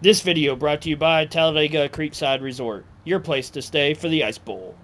This video brought to you by Talladega Creekside Resort, your place to stay for the Ice Bowl.